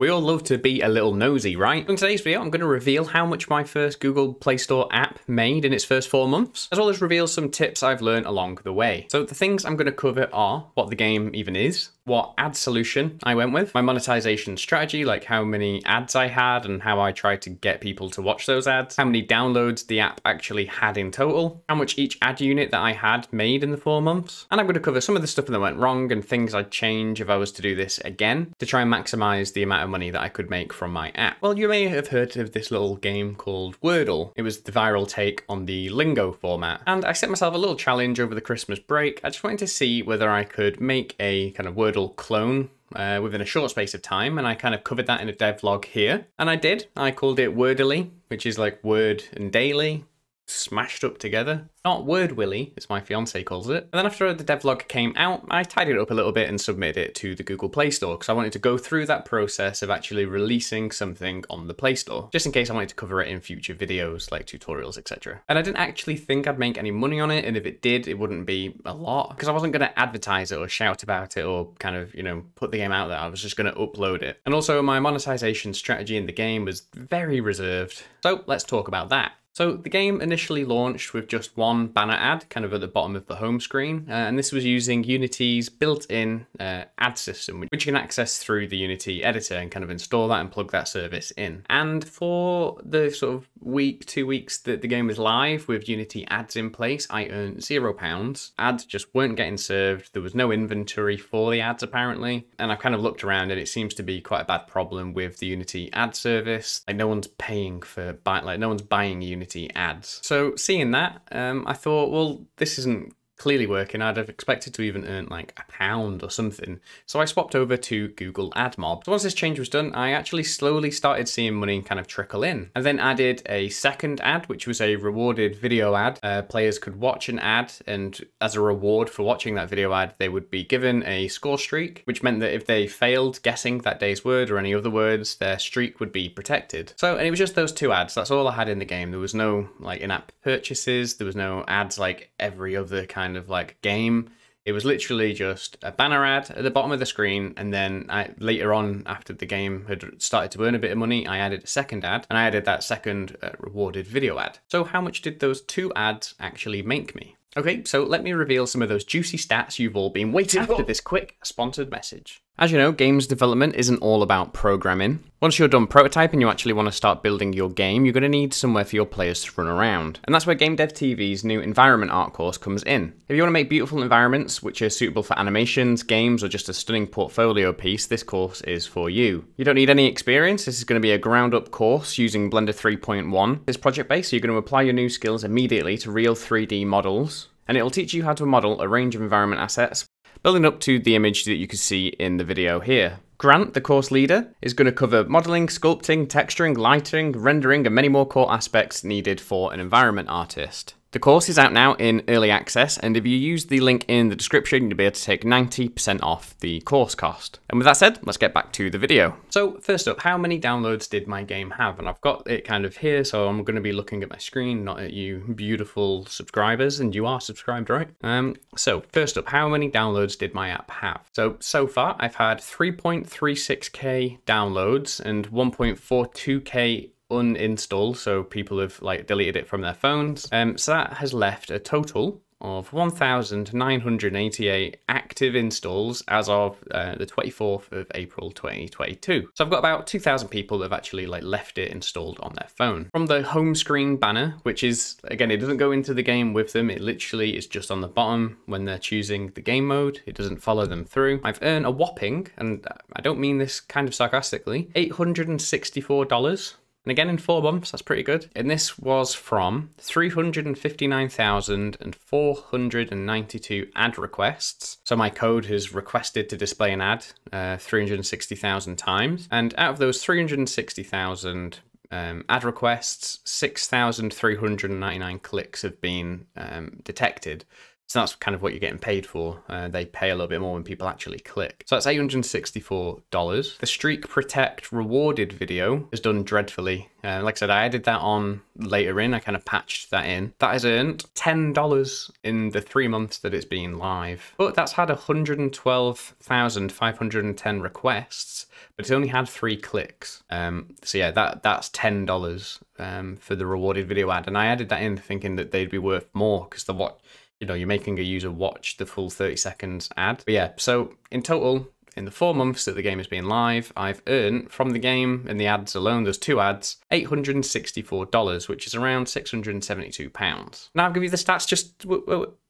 We all love to be a little nosy, right? In today's video, I'm going to reveal how much my first Google Play Store app made in its first four months, as well as reveal some tips I've learned along the way. So the things I'm going to cover are what the game even is, what ad solution I went with, my monetization strategy, like how many ads I had and how I tried to get people to watch those ads, how many downloads the app actually had in total, how much each ad unit that I had made in the four months, and I'm going to cover some of the stuff that went wrong and things I'd change if I was to do this again to try and maximize the amount of money that I could make from my app. Well, you may have heard of this little game called Wordle. It was the viral take on the Lingo format. And I set myself a little challenge over the Christmas break. I just wanted to see whether I could make a kind of Wordle clone uh, within a short space of time, and I kind of covered that in a devlog here. And I did. I called it Wordily, which is like word and daily, smashed up together. Not Word Willy, as my fiance calls it. And then after the devlog came out, I tidied it up a little bit and submitted it to the Google Play Store because I wanted to go through that process of actually releasing something on the Play Store, just in case I wanted to cover it in future videos like tutorials, etc. And I didn't actually think I'd make any money on it, and if it did, it wouldn't be a lot because I wasn't going to advertise it or shout about it or kind of, you know, put the game out there. I was just going to upload it. And also, my monetization strategy in the game was very reserved. So let's talk about that. So the game initially launched with just one banner ad, kind of at the bottom of the home screen, uh, and this was using Unity's built-in uh, ad system, which you can access through the Unity editor and kind of install that and plug that service in. And for the sort of week, two weeks that the game was live with Unity ads in place, I earned zero pounds. Ads just weren't getting served. There was no inventory for the ads apparently, and I've kind of looked around and it seems to be quite a bad problem with the Unity ad service. Like no one's paying for like no one's buying Unity Ads. So seeing that, um, I thought, well, this isn't clearly working. I'd have expected to even earn like a pound or something. So I swapped over to Google AdMob. So once this change was done, I actually slowly started seeing money kind of trickle in. I then added a second ad, which was a rewarded video ad. Uh, players could watch an ad and as a reward for watching that video ad, they would be given a score streak, which meant that if they failed guessing that day's word or any other words, their streak would be protected. So, and it was just those two ads. That's all I had in the game. There was no like in-app purchases. There was no ads like every other kind kind of like game. It was literally just a banner ad at the bottom of the screen, and then I, later on, after the game had started to earn a bit of money, I added a second ad, and I added that second uh, rewarded video ad. So how much did those two ads actually make me? Okay, so let me reveal some of those juicy stats you've all been waiting for this quick sponsored message. As you know, games development isn't all about programming. Once you're done prototyping you actually want to start building your game, you're going to need somewhere for your players to run around. And that's where Game Dev TV's new Environment Art course comes in. If you want to make beautiful environments which are suitable for animations, games, or just a stunning portfolio piece, this course is for you. You don't need any experience, this is going to be a ground up course using Blender 3.1. It's project based, so you're going to apply your new skills immediately to real 3D models and it will teach you how to model a range of environment assets building up to the image that you can see in the video here. Grant, the course leader, is going to cover modeling, sculpting, texturing, lighting, rendering, and many more core aspects needed for an environment artist. The course is out now in early access, and if you use the link in the description, you'll be able to take 90% off the course cost. And with that said, let's get back to the video. So first up, how many downloads did my game have? And I've got it kind of here, so I'm going to be looking at my screen, not at you beautiful subscribers, and you are subscribed, right? Um, so first up, how many downloads did my app have? So, so far, I've had 3.36k downloads and 1.42k uninstalled, so people have like deleted it from their phones. Um, so that has left a total of 1,988 active installs as of uh, the 24th of April 2022. So I've got about 2,000 people that have actually like left it installed on their phone. From the home screen banner, which is, again, it doesn't go into the game with them. It literally is just on the bottom when they're choosing the game mode. It doesn't follow them through. I've earned a whopping, and I don't mean this kind of sarcastically, $864 and again, in four months, that's pretty good. And this was from 359,492 ad requests. So my code has requested to display an ad uh, 360,000 times. And out of those 360,000 um, ad requests, 6,399 clicks have been um, detected. So that's kind of what you're getting paid for. Uh, they pay a little bit more when people actually click. So that's $864. The Streak Protect rewarded video has done dreadfully. Uh, like I said, I added that on later in. I kind of patched that in. That has earned $10 in the three months that it's been live. But that's had 112,510 requests, but it's only had three clicks. Um, so yeah, that that's $10 um, for the rewarded video ad. And I added that in thinking that they'd be worth more because the what you know, you're making a user watch the full 30 seconds ad. But yeah, so in total, in the four months that the game has been live, I've earned from the game and the ads alone, there's two ads, $864, which is around £672. Now I'll give you the stats, just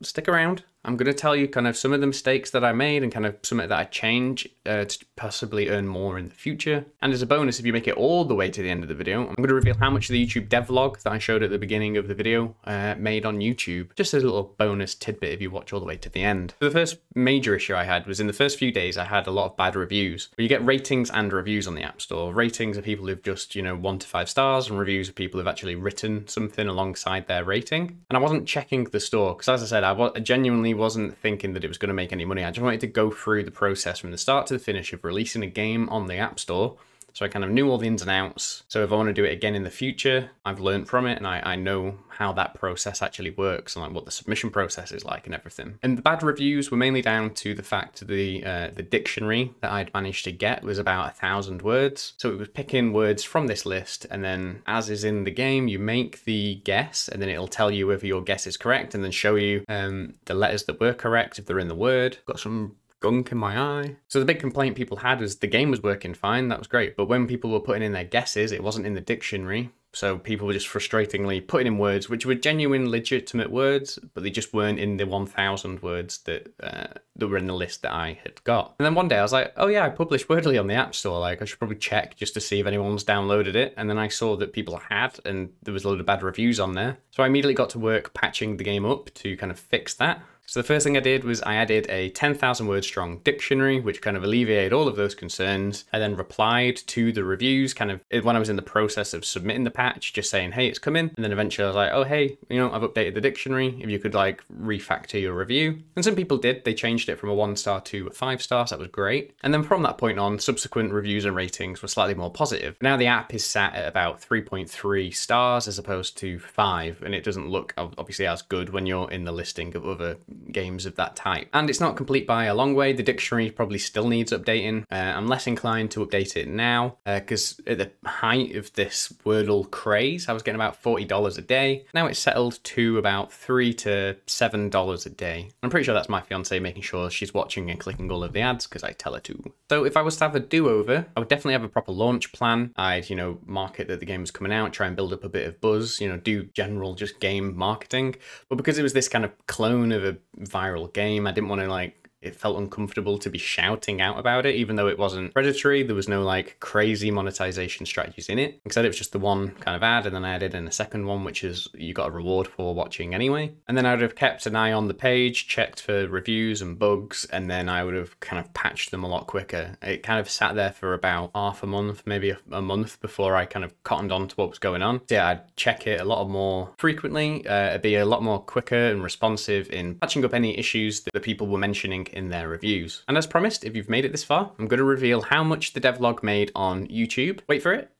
stick around. I'm going to tell you kind of some of the mistakes that I made and kind of some of that I change uh, to possibly earn more in the future. And as a bonus, if you make it all the way to the end of the video, I'm going to reveal how much the YouTube devlog that I showed at the beginning of the video uh, made on YouTube. Just as a little bonus tidbit if you watch all the way to the end. So the first major issue I had was in the first few days, I had a lot of bad reviews. You get ratings and reviews on the App Store. Ratings are people who've just, you know, one to five stars, and reviews are people who've actually written something alongside their rating. And I wasn't checking the store because, as I said, I genuinely wasn't thinking that it was going to make any money. I just wanted to go through the process from the start to the finish of releasing a game on the App Store so I kind of knew all the ins and outs. So if I want to do it again in the future, I've learned from it and I, I know how that process actually works and like what the submission process is like and everything. And the bad reviews were mainly down to the fact the uh, the dictionary that I'd managed to get was about a thousand words. So it was picking words from this list and then as is in the game, you make the guess and then it'll tell you whether your guess is correct and then show you um, the letters that were correct if they're in the word. Got some gunk in my eye. So the big complaint people had was the game was working fine, that was great, but when people were putting in their guesses, it wasn't in the dictionary. So people were just frustratingly putting in words which were genuine, legitimate words, but they just weren't in the 1,000 words that uh, that were in the list that I had got. And then one day I was like, oh yeah, I published Wordily on the App Store. Like I should probably check just to see if anyone's downloaded it. And then I saw that people had, and there was a load of bad reviews on there. So I immediately got to work patching the game up to kind of fix that. So the first thing I did was I added a 10,000 word strong dictionary, which kind of alleviated all of those concerns. I then replied to the reviews kind of when I was in the process of submitting the patch, just saying, hey, it's coming. And then eventually I was like, oh, hey, you know, I've updated the dictionary. If you could like refactor your review. And some people did, they changed it from a one star to a five star. So that was great. And then from that point on, subsequent reviews and ratings were slightly more positive. Now the app is sat at about 3.3 stars as opposed to five. And it doesn't look obviously as good when you're in the listing of other games of that type. And it's not complete by a long way. The dictionary probably still needs updating. Uh, I'm less inclined to update it now because uh, at the height of this Wordle craze, I was getting about $40 a day. Now it's settled to about three to $7 a day. I'm pretty sure that's my fiance making sure she's watching and clicking all of the ads because I tell her to. So if I was to have a do-over, I would definitely have a proper launch plan. I'd, you know, market that the game was coming out, try and build up a bit of buzz, you know, do general just game marketing. But because it was this kind of clone of a viral game. I didn't want to like it felt uncomfortable to be shouting out about it, even though it wasn't predatory. There was no like crazy monetization strategies in it. Instead, it was just the one kind of ad, and then I added in a second one, which is you got a reward for watching anyway. And then I would have kept an eye on the page, checked for reviews and bugs, and then I would have kind of patched them a lot quicker. It kind of sat there for about half a month, maybe a, a month before I kind of cottoned on to what was going on. So yeah, I'd check it a lot more frequently, uh, it'd be a lot more quicker and responsive in patching up any issues that the people were mentioning in their reviews. And as promised, if you've made it this far, I'm going to reveal how much the devlog made on YouTube. Wait for it.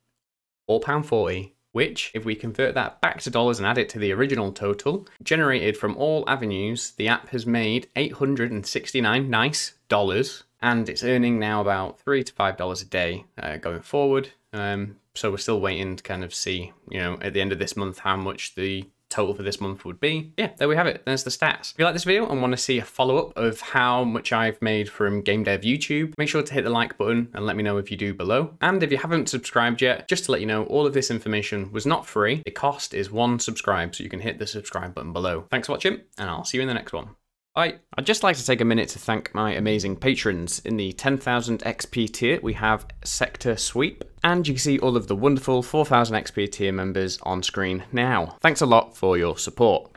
£4.40 which, if we convert that back to dollars and add it to the original total, generated from all avenues, the app has made 869 nice dollars, and it's earning now about three to five dollars a day uh, going forward. Um, so we're still waiting to kind of see, you know, at the end of this month how much the total for this month would be. Yeah, there we have it. There's the stats. If you like this video and want to see a follow-up of how much I've made from Game Dev YouTube, make sure to hit the like button and let me know if you do below. And if you haven't subscribed yet, just to let you know, all of this information was not free. The cost is one subscribe, so you can hit the subscribe button below. Thanks for watching, and I'll see you in the next one. I'd just like to take a minute to thank my amazing patrons. In the 10,000 XP tier, we have Sector Sweep, and you can see all of the wonderful 4,000 XP tier members on screen now. Thanks a lot for your support.